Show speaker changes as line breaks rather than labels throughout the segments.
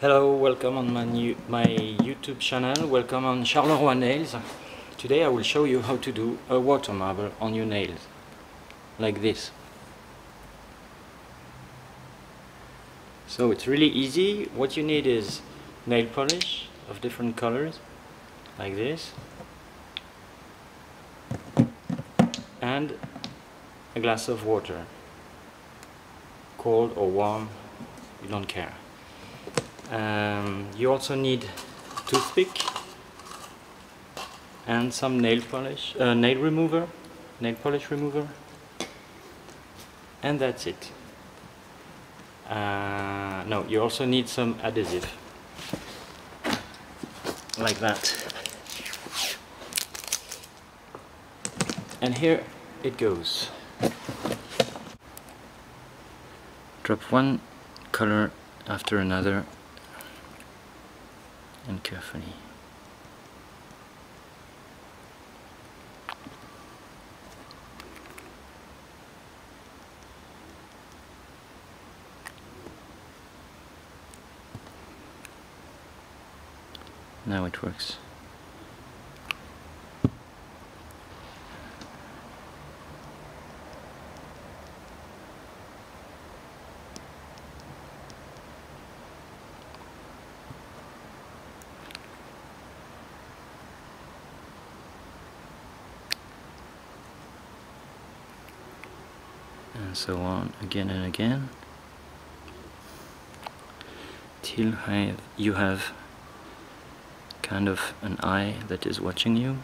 Hello, welcome on my, new, my YouTube channel, welcome on Charleroi Nails. Today I will show you how to do a water marble on your nails, like this. So it's really easy, what you need is nail polish of different colors, like this, and a glass of water, cold or warm, you don't care. Um, you also need toothpick and some nail polish, uh, nail remover, nail polish remover, and that's it. Uh, no, you also need some adhesive, like that. And here it goes. Drop one color after another and carefully. Now it works. And so on again and again till you have kind of an eye that is watching you.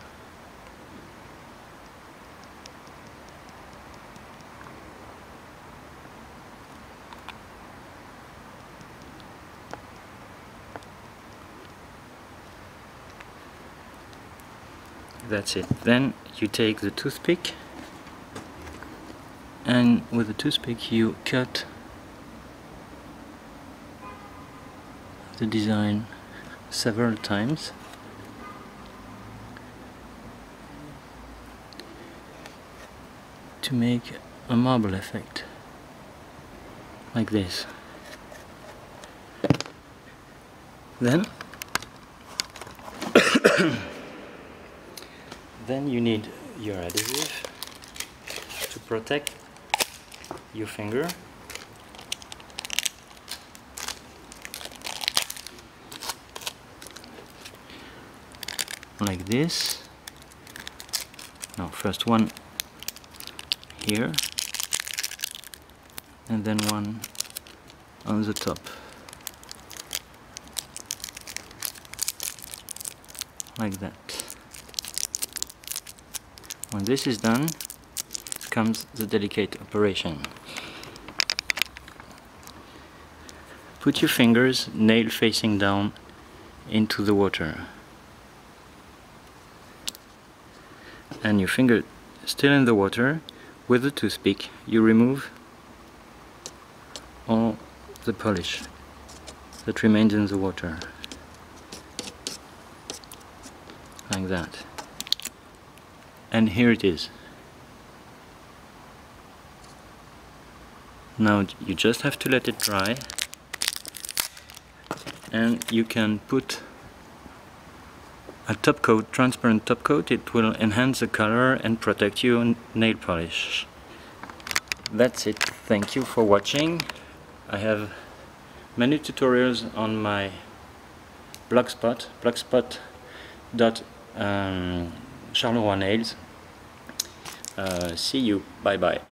That's it. Then you take the toothpick and with a toothpick you cut the design several times. To make a marble effect like this. Then then you need your adhesive to protect your finger. Like this. Now first one here and then one on the top. Like that. When this is done comes the delicate operation. Put your fingers nail facing down into the water. And your finger still in the water with the toothpick you remove all the polish that remains in the water. Like that. And here it is now you just have to let it dry and you can put a top coat, transparent top coat, it will enhance the color and protect your nail polish. That's it, thank you for watching. I have many tutorials on my blogspot, blogspot dot um, Nails. Uh, see you, bye bye.